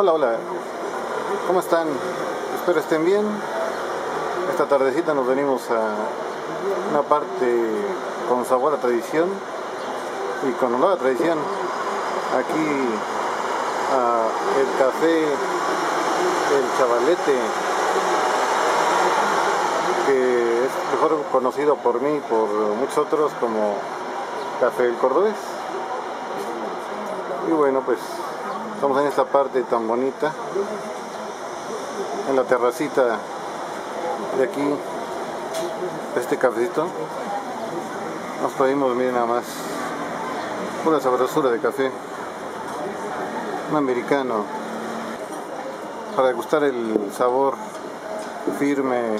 Hola, hola. ¿Cómo están? Espero estén bien. Esta tardecita nos venimos a una parte con sabor a tradición y con olor a tradición. Aquí a el café El Chavalete, que es mejor conocido por mí y por muchos otros como Café El Cordobés. Y bueno, pues estamos en esta parte tan bonita, en la terracita de aquí, este cafecito. Nos pedimos, miren nada más, una sabrosura de café, un americano, para gustar el sabor firme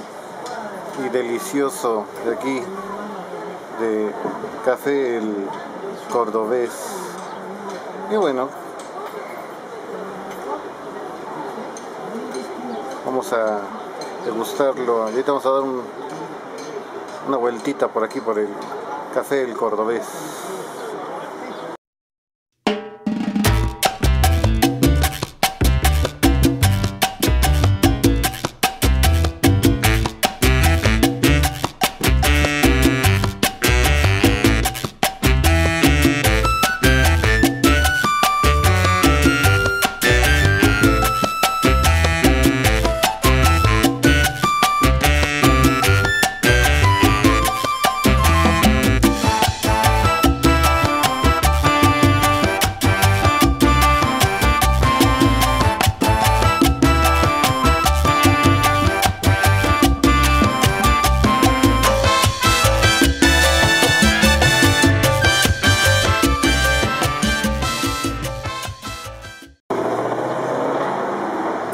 y delicioso de aquí, de café cordobés. Y bueno, vamos a degustarlo. Ahorita vamos a dar un- una vueltita por aquí, por el café el cordobés.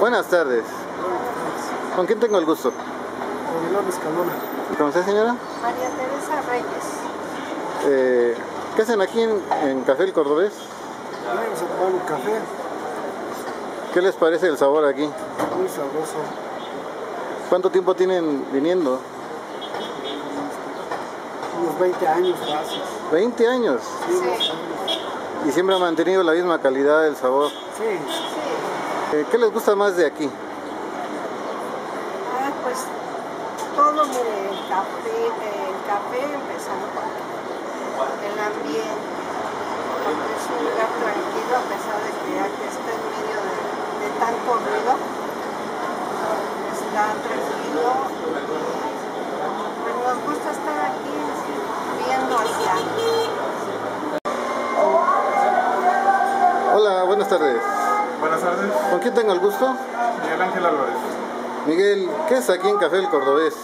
Buenas tardes. ¿Con quién tengo el gusto? Aguilar Escalona. ¿Con usted, señora? María Teresa Reyes. Eh, ¿Qué hacen aquí en, en Café el Cordobés? Vamos a tomar un café ¿Qué les parece el sabor aquí? muy sabroso. ¿Cuánto tiempo tienen viniendo? Unos 20 años fácil. 20 años. Sí, Y siempre ha mantenido la misma calidad del sabor. Sí, Eh, ¿Qué les gusta más de aquí? ah, pues todo, mire, el café, el café empezando por aquí. el ambiente, porque es un lugar tranquilo a pesar de que aquí está en medio de, de tanto ruido, está tranquilo y pues nos gusta estar aquí viendo hacia Hola, buenas tardes. ¿Con quién tengo el gusto? Miguel Ángel Álvarez. Miguel, ¿qué es aquí en Café el Cordobés?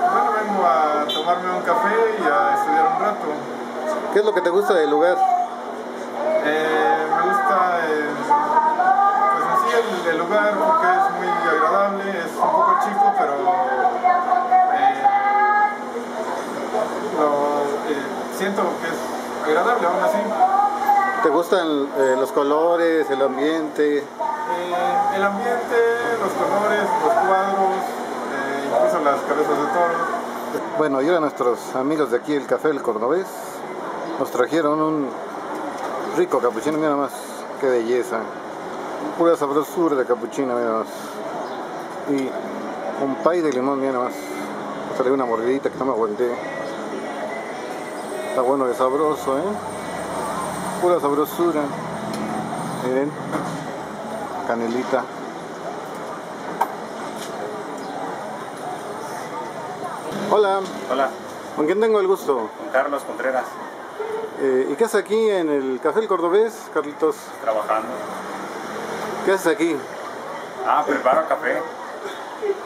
Bueno, vengo a tomarme un café y a estudiar un rato. ¿Qué es lo que te gusta del lugar? Eh, me gusta eh, pues sí el, el lugar porque es muy agradable, es un poco chico, pero eh, lo- eh, siento que es agradable aún así. ¿Te gustan eh, los colores, el ambiente? Eh, el ambiente, los colores, los cuadros, eh, incluso las cabezas de toro. Bueno, y ahora nuestros amigos de aquí, el Café el Cordobés, nos trajeron un rico capuchino, mira más, qué belleza. Pura sabrosura de capuchino, mira más. Y un pay de limón, mira más. Sale una mordidita que no me voltee. Está bueno de sabroso, ¿eh? Pura sabrosura. Miren, canelita. Hola, Hola, ¿con quién tengo el gusto? con Carlos Contreras, Eh, ¿Y qué haces aquí en el Café El Cordobés, Carlitos? trabajando. ¿Qué haces aquí? Ah, preparo café.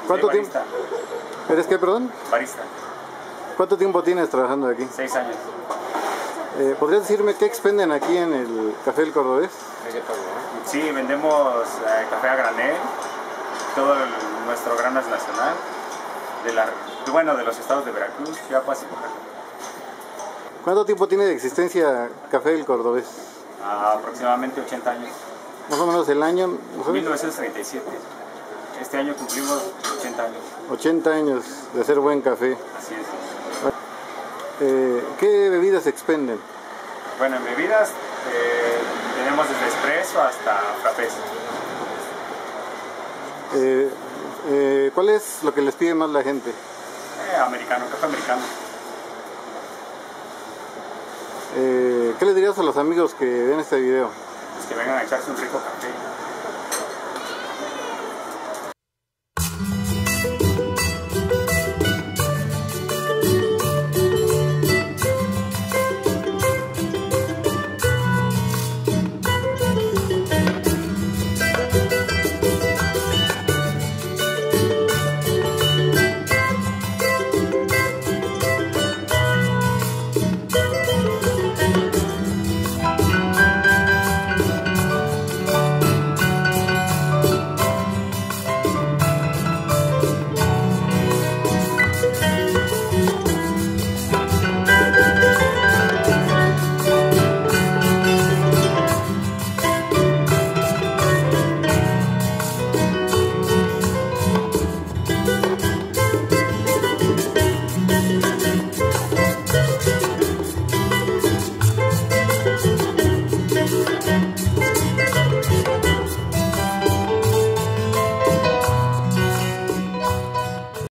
¿Cuánto Soy tiempo? ¿Eres qué, perdón? barista, ¿Cuánto tiempo tienes trabajando aquí? seis años. Eh, ¿Podrías decirme qué expenden aquí en el Café El Cordobés? Sí, vendemos eh, café a granel, todo el- nuestro grano es nacional, de la, bueno, de los estados de Veracruz, Chiapas y Oaxaca. ¿Cuánto tiempo tiene de existencia Café El Cordobés? Ah, aproximadamente 80 años, Más o menos el año, ¿no sabes? 1937. Este año cumplimos 80 años, 80 años de hacer buen café. así es. Eh, ¿Qué bebidas expenden? Bueno, en bebidas Eh, tenemos desde espresso hasta frappés. Eh, ¿Cuál es lo que les pide más la gente? Eh, americano, café americano. ¿Qué le dirías a los amigos que ven este video? Pues que vengan a echarse un rico café.